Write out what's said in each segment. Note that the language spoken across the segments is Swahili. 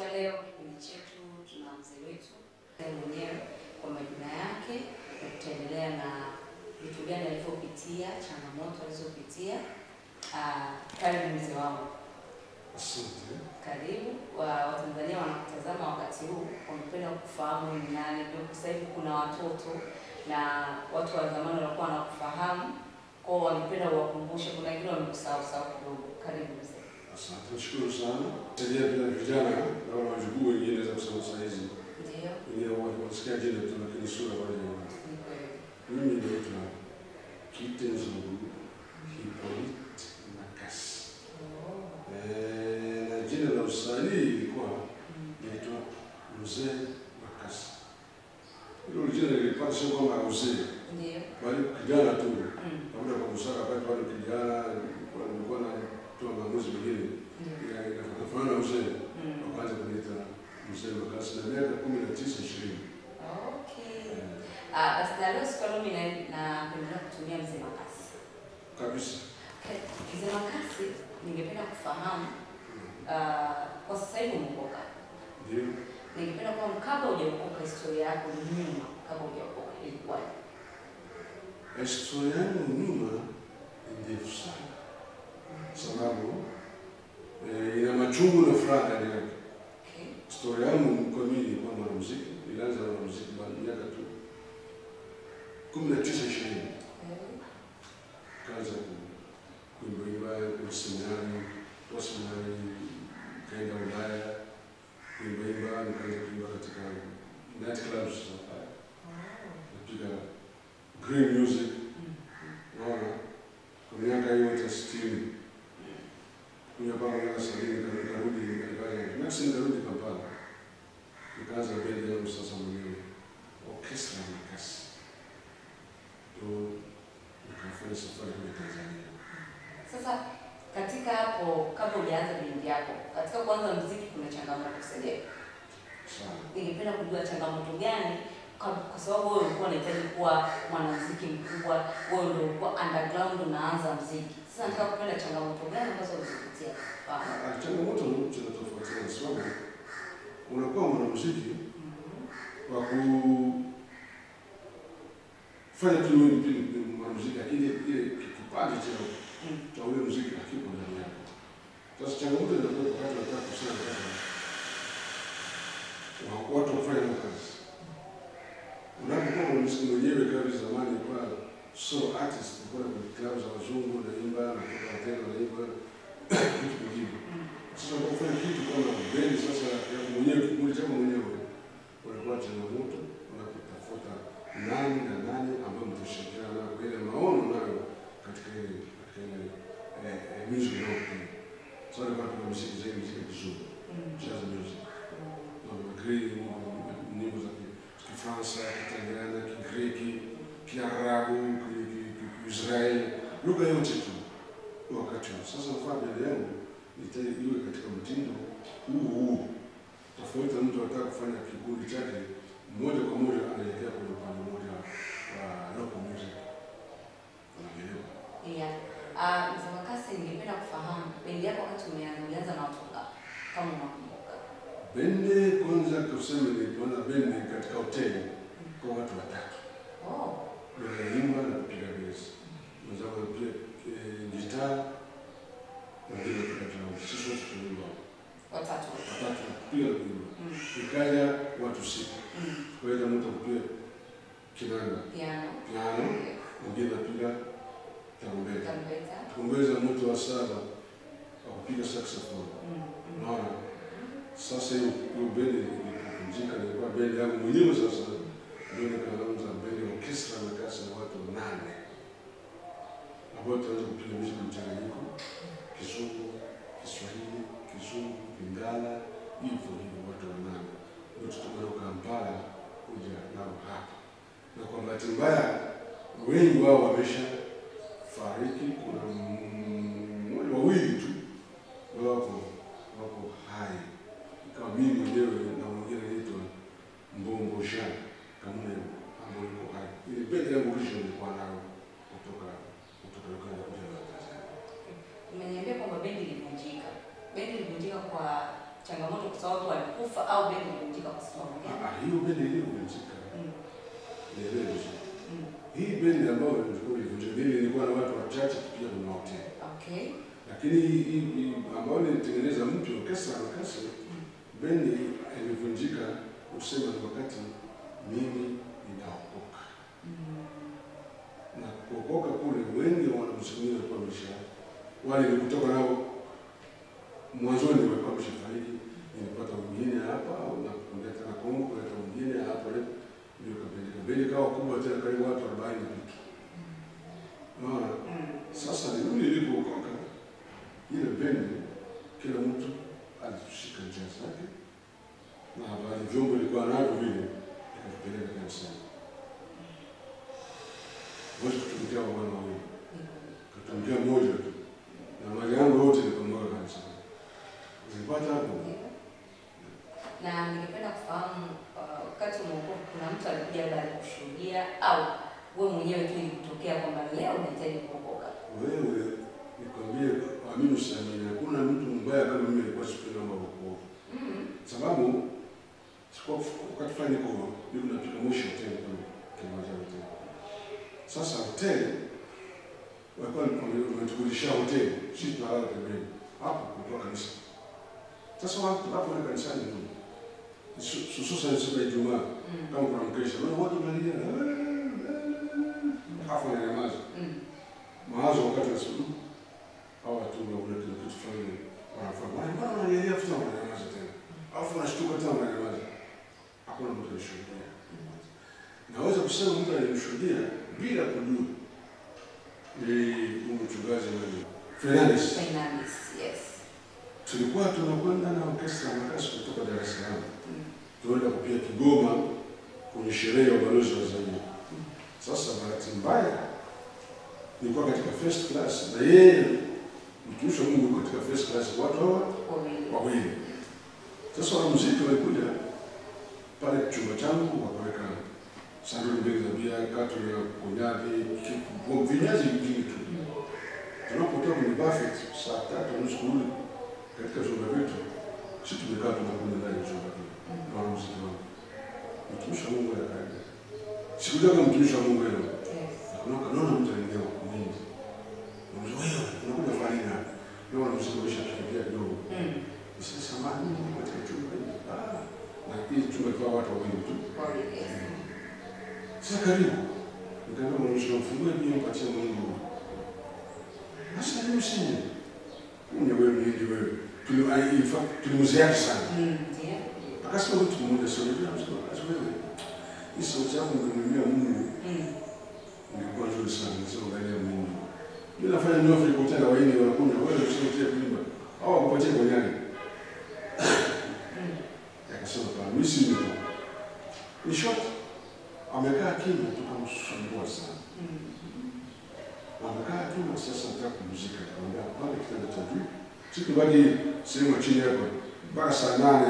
Siku ya leo kipindi chetu tuna mzee wetu mwenyewe kwa majina yake, na tutaendelea na vitu gani alivyopitia, changamoto alizopitia. Ah, karibu mzee wangu, Asante. karibu. Wa Watanzania wanakutazama wakati huu, wamependa kufahamu ni nani. Ndio sasa hivi kuna watoto na watu wa zamani walikuwa wanakufahamu, kwao wamependa uwakumbushe. Kuna wengine wamekusahau sahau kidogo. Karibu mzee. Asante. Nashukuru sana. Saidia pia vijana na wale wajukuu wengine za kusema saa hizi. Wengine wa- wanasikia jina tu lakini sura wale. kweli. Mimi naitwa Kitenzulu Hippolyte Makasi. Oh. Eh, na jina la usanii ilikuwa Mm. naitwa Mzee Makasi. Hilo jina nilipata sio kwamba uzee, bali kijana tu. Mm. Labda kwa busara bado kijana kabisa. Okay. Mzee Makasi, ningependa kufahamu ah, kwa sasa hivi umeokoka. Ndio Ningependa kufahamu kabla hujaokoka historia yako nyuma, kabla hujaokoka ilikuwaje? historia yangu nyuma ni ndefu sana, sababu ina machungu na furaha ndani yake. Okay. Historia yangu kwa mimi nilikuwa mwanamuziki, nilianza mwanamuziki baada ya miaka tu kumi na tisa kaanza ku- kuimbaimba kwenye seminari, kwa seminari kaenda Ulaya kuimbaimba, nikaanza kuimba katika night clubs za pale, napiga green music, naona unaona, kwa miaka hiyo yote sitini. Kuja pale miaka sabini nika- nikarudi nikaja nasi nikarudi Kampala, nikaanza bendi yangu sasa mwenyewe orchestra Makasi, ndio nikafanya safari kule Tanzania. Sasa katika hapo, kabla hujaanza bendi yako, katika kuanza muziki kuna changamoto, si ndio? Sana. ningependa kujua changamoto gani kwa kwa sababu wewe ulikuwa unahitaji kuwa mwanamuziki mkubwa, wewe ndio ulikuwa underground unaanza mziki. Sasa nataka kupenda changamoto gani ambazo ulizipitia? Ah, changamoto zinatofautiana kwa sababu unakuwa mwanamuziki kwa ku kufanya tu ni ni mwanamuziki, lakini ile kipaji cha Mm. cha ule muziki hakipo ndani yako. Sasa changamoto inakuwa wakati unataka kusema kwamba watu wafanye kazi. Unapokuwa mwanamuziki mwenyewe kabisa zamani solo artist, kwa kwenye klabu za wazungu naimba na kwa tena naimba vitu vingine. Mm. Sasa unapofanya kitu kama bendi sasa ya mwenyewe kikundi chako mwenyewe unakuwa changamoto, unakutafuta nani na nani ambayo mtashirikiana nao ile maono nayo katika ile katika ile eh, music unayopiga. So, kuna muziki zaidi muziki vizuri, Mm. jazz music, Mm. na magrii, nyimbo za Kifaransa, Kitaliana, Kigreki, Kiarabu, Ki- Ki- Kiisraeli, lugha yote tu wakati huo. Sasa nafaa mbele yangu iwe katika mtindo huu huu, tofauti na mtu anataka kufanya kikundi chake moja kwa moja anaelekea kwenye upande mmoja wa local music. Unaelewa? Yeah. Uh, Mzee Makasi, ningependa kufahamu bendi yako wakati umeanza ulianza na watu ngapi kama unakumbuka? Bendi kwanza, tuseme nilipoanza bendi katika hoteli kwa watu watatu, Oh. naimba na kupiga besi, gitaa, mwingine anapiga drums. Sisi wote tunaimba Watatu. watatu, kupiga. Mm. Ikaja watu sita, Mm. kawaida mtu akupiga kinanda, Piano. piano, mwingine anapiga tarumbeta, Tarumbeta. mtu wa saba akupiga saxophone. Mm. Mm. Unaona, sasa hiyo hiyo bendi ilipumzika, nilikuwa bendi yangu mwenyewe sasa, ndio nikaanza bendi ya orchestra Makasi na watu nane ambao tunaweza kupiga muziki mchanganyiko, Kizungu, Kiswahili, Kizungu, Lingala, hivyo hivyo, watu wanane ndio tutoka Kampala kuja nao hapa, na kwa bahati mbaya wengi wao wamesha fariki. Kuna mmoja wawili tu wako wako hai, kama mimi mwenyewe na mwingine anaitwa Mbongo Jean Kamune ambao yuko hai. Ile bendi yangu original nilikuwa nayo kutoka kutoka Uganda kuja na Tanzania. Umeniambia kwamba bendi ilivunjika. Bendi ilivunjika kwa changamoto kwa sababu walikufa au bendi ilivunjika kwa sababu Ah, gani? ah, hiyo bendi iliyovunjika Mm. nielewe vizuri. Mm. Hii bendi ambayo ilikuwa ilivunjika bendi ilikuwa na watu wachache pia kuna hoteli. Okay. Lakini hii ambayo nilitengeneza mtu kesa na Beni ilivunjika usema wakati mimi ninaokoka. Na kuokoka kule wengi wa kwa wamesha wale nilikutoka nao mwanzoni walikuwa wameshafariki, nilipata mwingine hapa na kuendea tena Kongo, kuleta mwingine hapa ndio kabendi kabendi kawa kubwa tena karibu watu 40 na kitu. Unaona? Mm. Sasa ni mimi nilipookoka, ile bendi kila mtu alishika njia zake, na habari vyombo ilikuwa navyo vile ikatupeleka kanisani. Huwezi kutumikia wana wawili, katumikia mmoja tu, na mali yangu yote nikamwaga kanisani. Ulipata hapo Na ningependa kufahamu uh, wakati umeokoka kuna mtu alikuja baada ya kushuhudia au wewe mwenyewe tu ilikutokea kwamba leo unahitaji kuokoka? wewe, nikwambie, amini usiamini, hakuna mtu mbaya kama mimi alikuwa sipendi mambo ya. Mm. sababu sikuwa wakati fulani niko niko napika mwisho hoteli pale Kilimanjaro hoteli. Sasa hoteli walikuwa wametukulisha hoteli, sisi tunalala pembeni hapo kulikuwa kanisa. Sasa watu hapo na kanisani tu hususan siku ya Ijumaa Mm. kama kuna mkesha, watu wanalia hapo wananyamaza Mm. mawazo wakati nasema hawa watu kuna kitu fulani wanafanya, wanakuwa wanalialia tu wananyamaza tena alafu wanashtuka tena wananyamaza. Hakuna mtu alishuhudia. Naweza kusema mtu alimshuhudia bila kujua ni Mungu mchungaji nani Fernandes. Fernandes, yes. Tulikuwa tunakwenda na orkestra Makasi kutoka Dar es Salaam, Mm. tunaenda kupia Kigoma kwenye sherehe ya ubalozi wa Zambia. Sasa bahati mbaya nilikuwa katika first class na yeye mtumishi wa Mungu katika first class, watu hawa Wawili. Sasa wanamuziki walikuja pale chumba changu, wakaweka sanduku mbili za bia, katu ya konyagi, vinyazi vingi tu. Tunapotoka kwenye buffet saa tatu nusu kurudi katika chumba vyetu, si tumekaa tunakunywa ndani ya chumba kile na wanamuziki wangu. Mtumishi wa Mungu akaja, sikujua kama mtumishi wa Mungu leo. Naona mtu anaingia huko nje. Namuuliza wewe unakuja kufanya nini Leo wanamuziki wameshafikia kidogo. Mm. Sasa samani katika chumba. Ah, na hii chumba kwa watu wawili tu. Sasa karibu. Nikaambia mwanamuziki mfungue bio mpatie Mungu. Sasa ni msingi. Ni wewe ni wewe. Tuli in fact tulimuziaki sana. Mm. Ndio. Akasema mtu mmoja sio ndio kazi wewe. Hii sauti yako ungemwambia Mungu Mm. Nilikuwa nzuri sana, sio angalia Mungu. Mimi nafanya nyofu iko tena waini wanakunywa, wewe usitie kuimba. Au akupatie kwa Mm. Akasema kwa mimi si niko. Ni short. Amekaa kimya tukamsumbua sana. Amekaa tu na sasa nataka kumzika. Nikamwambia pale kitanda cha juu. Siku baada sehemu chini hapa. Mpaka saa nane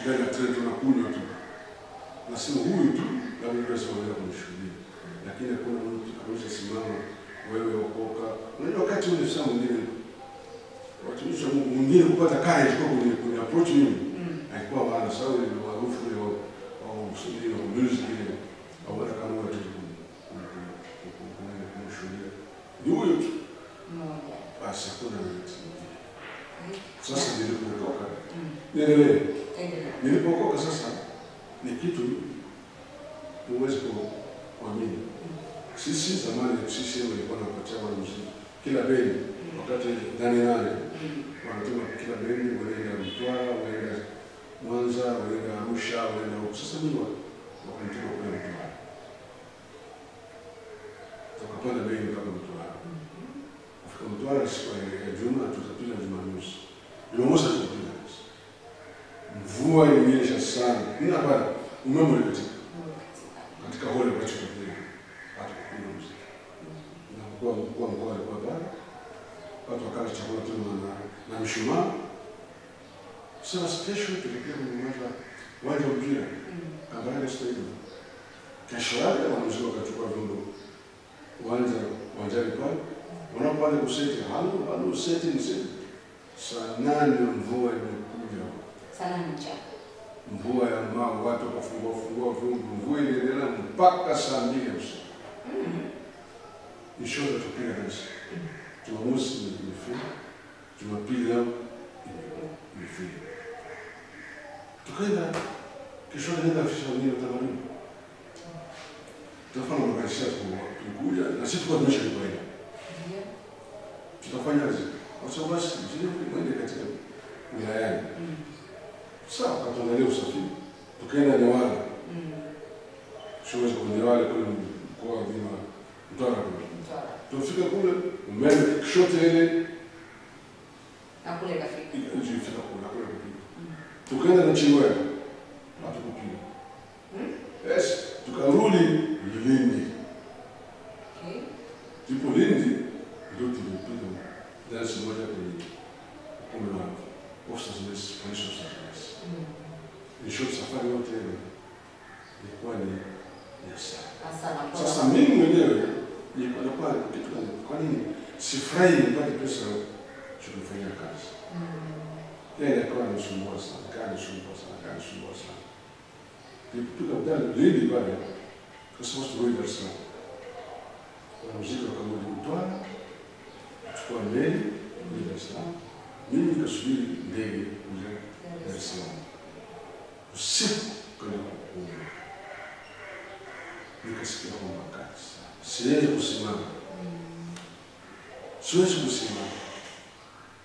ndio treni tunakunywa tu. Nasema huyu tu labda ndio sio kumshuhudia. Lakini hakuna mtu anaweza simama wewe okoka. Unajua wakati ule sasa mwingine. Watumishi wa Mungu mwingine kupata kaya ilikuwa kwenye kwenye approach mimi Mm. haikuwa maana sababu ni maarufu ile au wa wa music ile au hata kama watu kumshuhudia ni huyo tu. Basi hakuna mtu sasa Nilipotoka. Mm. niendelee. Endelea. sasa ni kitu kila bendi wakati nane nane wanatuma kila bendi wanaenda Mtwara, wanaenda Mwanza, wanaenda Arusha, wanaenda huko. Sasa mimi wa- wakanituma kule Mtwara, tukapanda bendi mpaka Mtwara. Kufika Mtwara siku ya- Juma, tutapiga Jumamosi. Jumamosi kabisa, mvua ilinyesha sana, nina pale umeme ulikatika tunatuma na, na mshumaa. Sasa kesho tulikuwa mmoja waje mpira ambaye anastahili. Kesho yake wanamzua wakachukua vyombo. Uwanja uwanjani pale wanapale kuseti halu halu useti ni seti. Saa nane mvua imekuja. Mvua ya mawe, watu wakafungua fungua vyungu, mvua iliendelea mpaka saa mbili ya usiku. Nishoda tupiga kanisa, Jumamosi nilifika uma pilha e enfim. Tu renda, que só renda fixada minha estava ali. Estou falando que se com a cuia, assim, é hum. na se tu andas com ele. Estou falando, ao seu mais, o que mãe de cativa. Mira. Sabe, filho. Tu quem não é hora. Se hoje com ele olha com a vima, não está Tu fica com ele, o médico que chute ele, Than that you were. ndege kule Dar es Salaam usiku kwenda kukuuma, nikasikia kwamba kati siwezi kusimama, siwezi kusimama.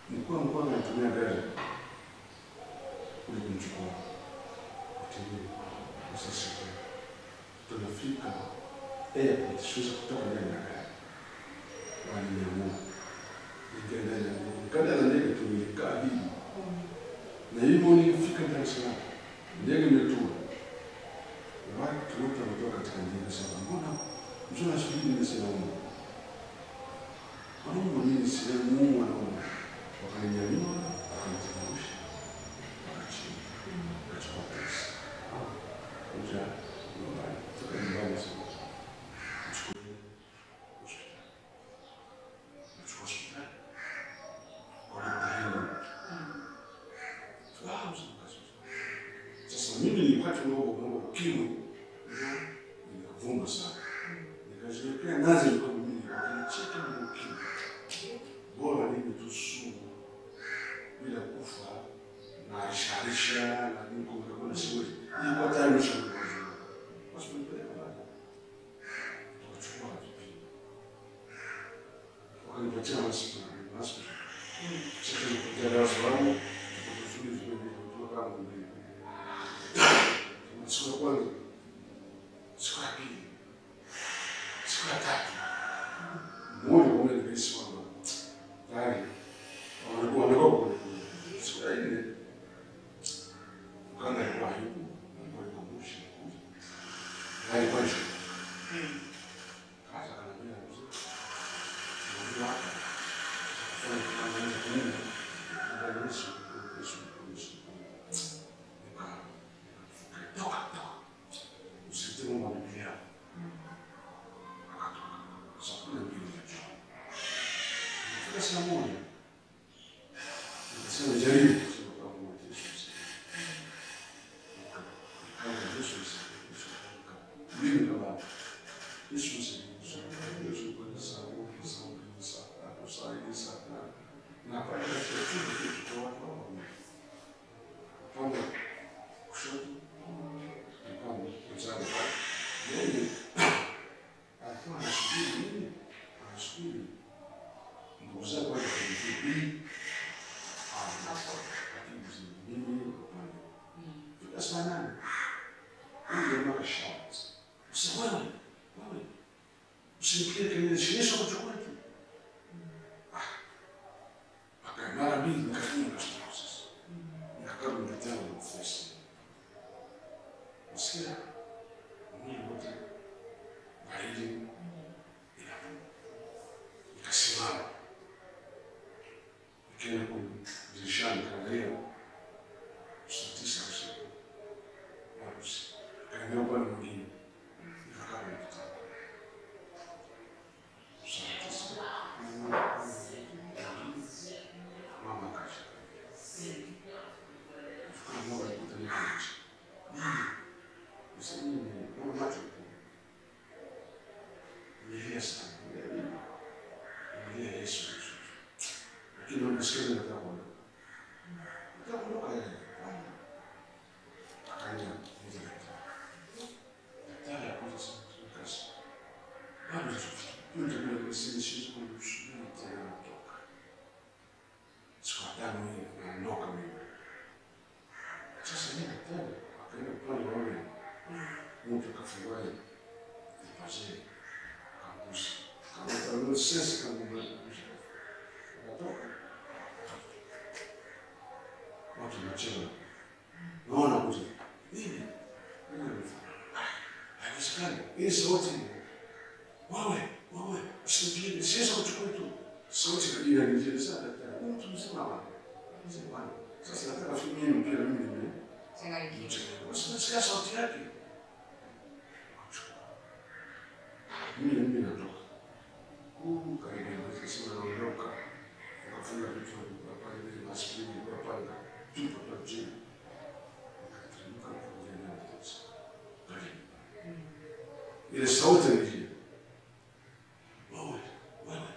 Mkuu wa mkoa anatumia gari kule kumchukua mtembea usasiku, tunafika airport, siwezi kutoka ndani ya gari, waliniamua nikaenda ndani ya gari, nikaenda na ndege, tulikaa hivi naimoni kufika ndani salama ndege imetua watu wote wametoka katika ndege salama mbona mzuri asubuhi nimesema Mungu Mungu mimi sehemu Mungu anaona wakaninyanyua wakanitia Aí depois pour ça, moi, normativa. Deveria estar. Deveria isso. Porque não nos nada. Haiwezekani hii sauti wewe wewe usimpige siwezi kuchukua tu sauti kadiri anijeleza daktari Huyu mtu mzima bwana mzima bwana sasa nataka tumie mpira mimi nime Changanyikiwa. Unasikia sauti yake? Mimi na mimi natoka. Huu karibu sasa naondoka. Nikafunga vitu vya pale ile maskini kwa pale. Tupo kwa chini. Nikateremka kuja na sasa. Karibu. Ile sauti ile. Wewe, wewe.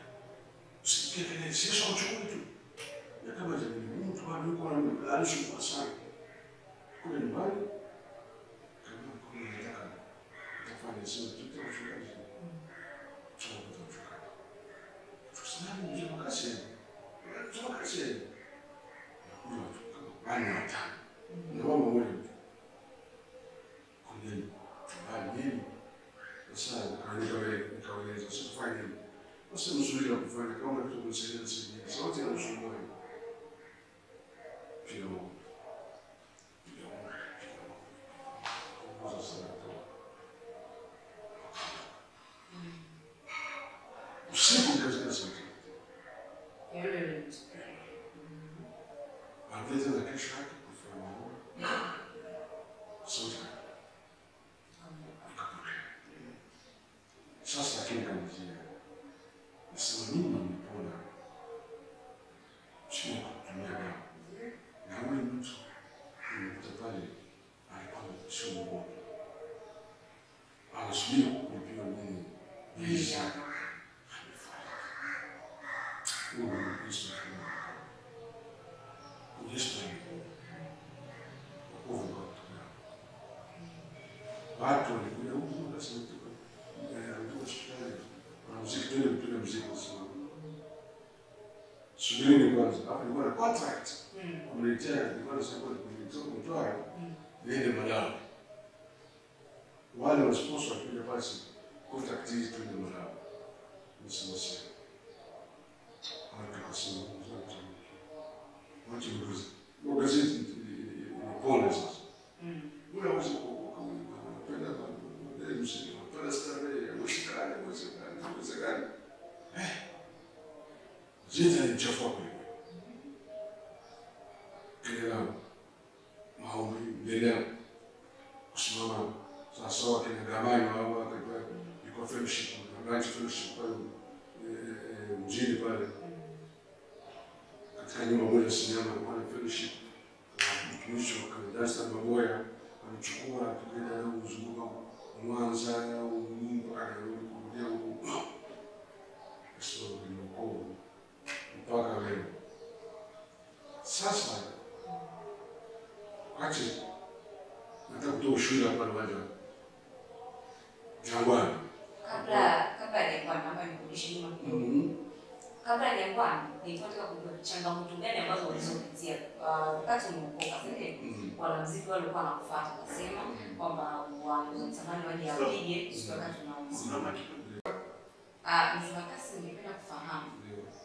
Usikie kelele, sio sauti tu. Na kama jamii mtu alikuwa anashuka sana kule nyumbani kama kule nataka utafanya sio kitu cha mchungaji chama cha mchungaji tusimame nje makasi nje makasi na kama bani watano na mama mmoja kule chumbani nini sasa anikawe nikaeleza sasa fanya nini sasa mzuri wa kufanya kama kitu kumsaidia saidia sauti na mshumaa pia usiku nikasikia sauti Yule yule mtu. Wanaeleza na kesho yake kufanya sauti ikapotea. Sasa lakini kanijia nasema mimi nimepona chini ya kutumia dawa na ule mtu nimekuta pale alikuwa sio mgonjwa anasubiri kulipiwa nini visa huyu ni Kristo Kristo wokovu kwa kutumia watu walikuja huku wakasema alikuwa hospitali wanamziki twende mpige mzigo sana subirini kwanza hapo ilikuwa na contract Mm. wameletea ilikuwa na sababu kutoka Mtwara Mm. niende Malawi wale wasiposa wakija basi contract hizi twende Malawi msiwasi akasema wacha uruzi magazeti ilipona sasa Mm. ule awezi kupenda msingi kupenda starehe ya mashikani mwezekani mwezekani zita alichafua kweli kila maombi mbele yao kusimama sawasawa kina gamani wao akapewa iko fellowship na branch fellowship pale eh, eh, mjini pale katika nyumba moja sinema pale fellowship mtumishi wa kanisa Maboya alichukua tukaenda nao kuzunguka Mwanza au mpaka Nairobi kurudia huko so ni mpaka leo. Sasa wakati nataka kutoa ushuhuda hapa uwanja wa Jangwani. Kabla kabla ya kwamba nikurudishe nyuma kidogo. Kabla ya Jangwani, nilipotaka kujua changamoto gani ambazo walizopitia ah, wakati umeokoka, si ndio? Mhm. Wanamuziki wale walikuwa wanakufuata, kusema kwamba wanatamani waje apige sio wakati unaumwa. Ah, Mzima Kasi, ningependa kufahamu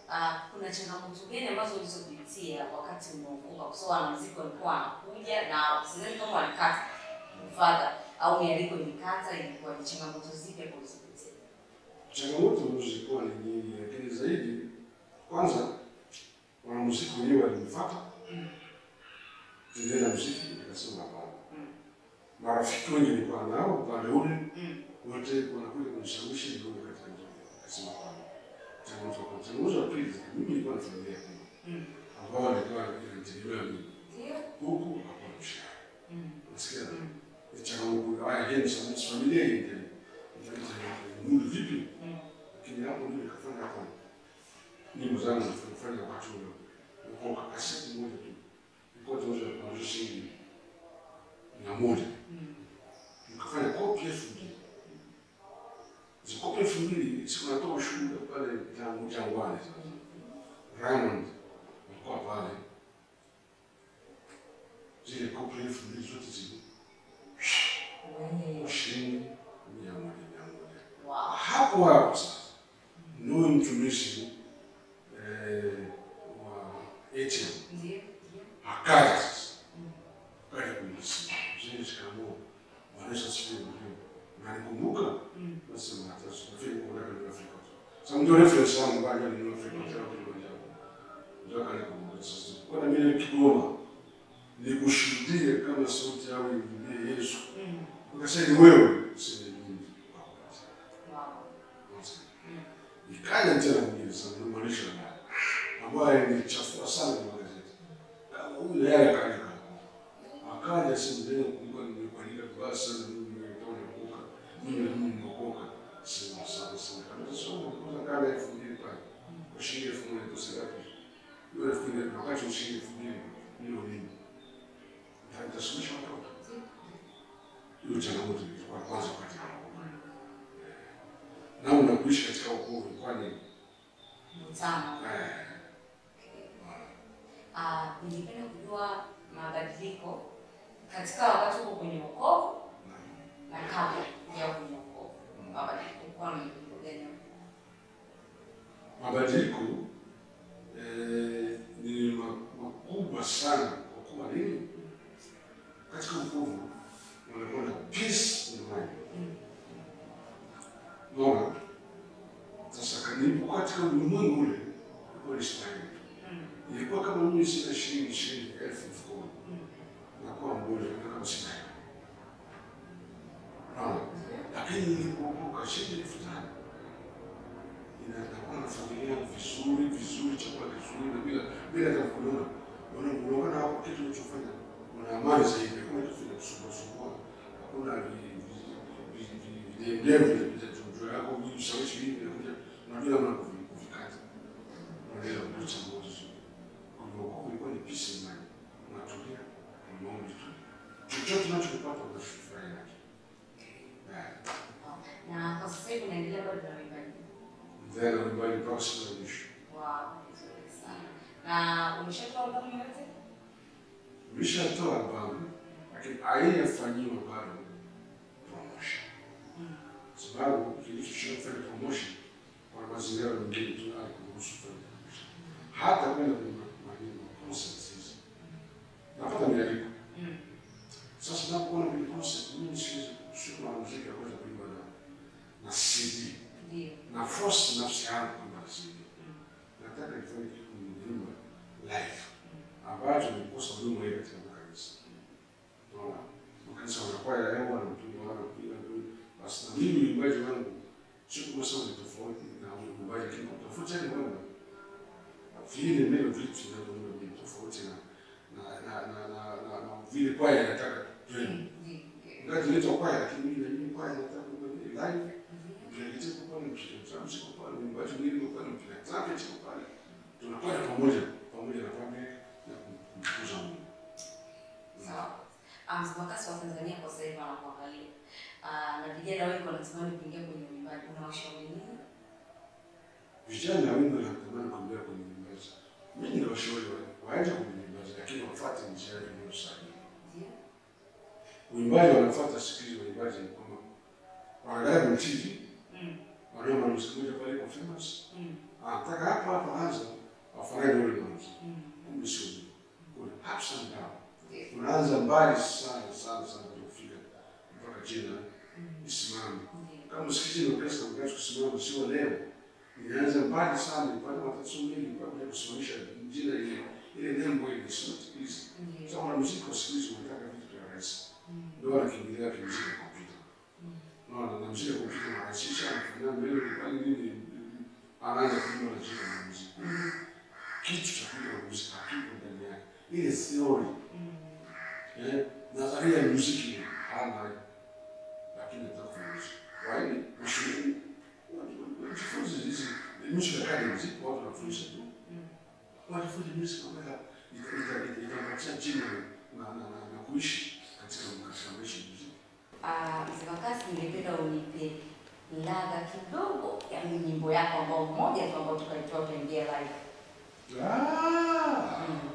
ah, kuna changamoto gani ambazo walizopitia wakati umeokoka? Kwa sababu wanamuziki walikuwa wanakuja na sidhani kama walikata kufuata au mialiko ilikata, ilikuwa ni changamoto zipi kwa sababu Changamoto zilikuwa ni nyingi, lakini zaidi kwanza wanamuziki wenyewe walinifuata nilienda muziki, nikasema hapana. Marafiki wengi nilikuwa nao upande ule. Wote wanakuja kunishawishi nirudi katika njia, nikasema hapana. Changamoto kwa. Changamoto ya pili, mimi nilikuwa na familia kubwa. Ambao walikuwa inanitegemea mimi, huku hakuna mshahara, Nasikia. Ni changamoto. Haya, again, familia hii ndio vipi? Lakini hapo ndio nikafanya hapa nyimbo zangu nafanya wakati ule nilikuwa kwa kaseti moja tu nilikuwa tunaweza kuanzisha shilingi mia moja Mm. nikafanya kopi elfu mbili hizo kopi elfu mbili siku natoa ushuhuda pale Jangu- Jangwani sasa Raymond alikuwa pale zile kopi elfu mbili zote zile Wewe. shilingi hapo hapo sasa ndio huyu mtumishi eh, wa ATM Ndio. akaja sasa akaja kunisikia mzee, shikamoo, Bwana Yesu asifiwe. Ndio nanikumbuka Mm. basi matatu nafikiri kwa ndani ya Afrika sasa ndio reference yangu baada ni Afrika tena kwa jambo ndio akanikumbuka sasa kwa na mimi Kigoma nikushuhudie kama sauti yao imwambie Yesu Mm. ukasema ni wewe useme mimi Wow. ikaja tena mwingine sasa ndio mwandishi wa habari ambaye ni chafua sana kwa gazeti kama huyu yeye akaja kama akaja sasa leo kulikuwa nimekuandika vibaya sana mimi nimetoa nakuka mimi mimi nimeokoka sema sana sana kama sio kwa kama elfu mbili pale shilingi elfu moja tu sasa hiyo elfu mbili wakati wa shilingi elfu mbili ndio nini nitasomesha watoto. Hiyo changamoto ilikuwa kwanza katika na unakuishi katika wokovu kwani Mtano. eh, Ah, ningependa kujua mabadiliko katika wakati huko kwenye wokovu na. kabla ya kwenye wokovu. Mabadiliko kwa ni mambo gani? Mabadiliko eh, ni makubwa sana kwa kuwa nini katika mfumo unakuwa na peace in mind Unaona? Sasa kanipo katika ulimwengu ule ilikuwa. Mm. Ilikuwa kama mimi sina shilingi ishirini elfu mfukoni, nakuwa mgonjwa kama sina Lakini nilipookoka shilingi elfu tano inakuwa na familia yangu vizuri vizuri, chakula kizuri na bila bila hata kunona. Unaona hapo kitu unachofanya una amani zaidi, hakuna kitu kinakusumbua sumbua, hakuna vi- حتى من المعنيين والكونسبت Hivi wanakuangalia. Ah, na vijana wengi wanatamani kuingia kwenye uimbaji. Unawashauri nini? Vijana wengi wanatamani kuingia kwenye uimbaji. Mimi ninawashauri wa- waende kwenye uimbaji lakini wafuate njia iliyo sahihi. Uimbaji wanafuata siku hizi waimbaji ni kwamba wanadai mtiji wanao Mm. mwanamuziki pale kwa famous. Mm. Anataka hapa hapa anza wafanane ule mwanamuziki. Mm. Kumbe sio hivyo. Kuna ups and down. Unaanza mbali sana sana sana Mm. isimame. Kama msikiti ni pesa unataka kusimama sio leo. Inaanza mbali sana mpaka matatizo mengi mpaka kuja kusimamisha jina ile ile nembo ile. Ndio. Sasa wana muziki wa siku hizi wanataka vitu vya rahisi. Ndio wanakimbilia kwenye muziki wa kompyuta. Naona na muziki kompyuta unarahisisha anafanya mbele pale nini anaanza kuimba na jina la muziki. Kitu cha kuimba muziki hakipo ndani yake. Ile theory nadharia ya muziki hana lakini nataka kufanya muziki. Kwa hiyo mashuleni wajifunze hizi music academies, watu wanafundisha tu. Mm. Wajifunze music ambayo ita- ita- ita- itampatia jina na na na na kuishi katika katika maisha ya muziki. Ah, Mzabakasi, ningependa unipe ladha kidogo ya nyimbo yako ambao mmoja tu ambao tukaitoa utaingia live. Ah, ziko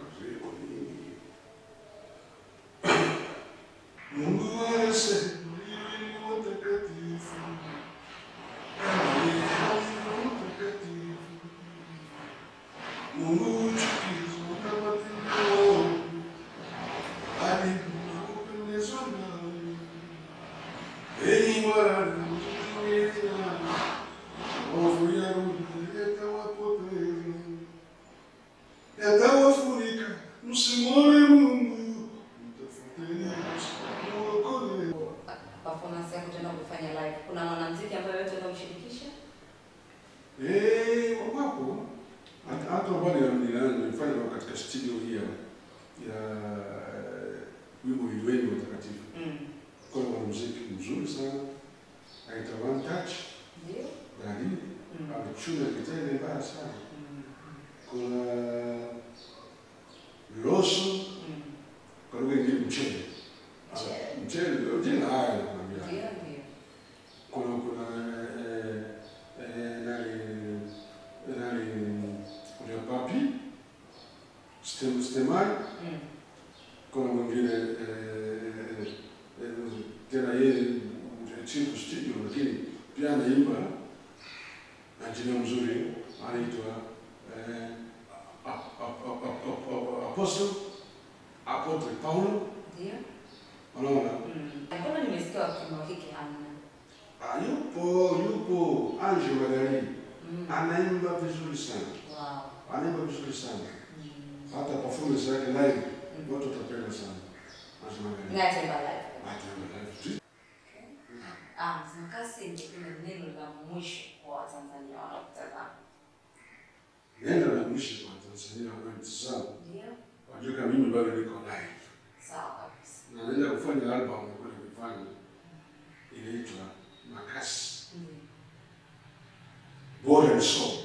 yeye chifu studio, lakini pia anaimba na jina mzuri anaitwa 有仇。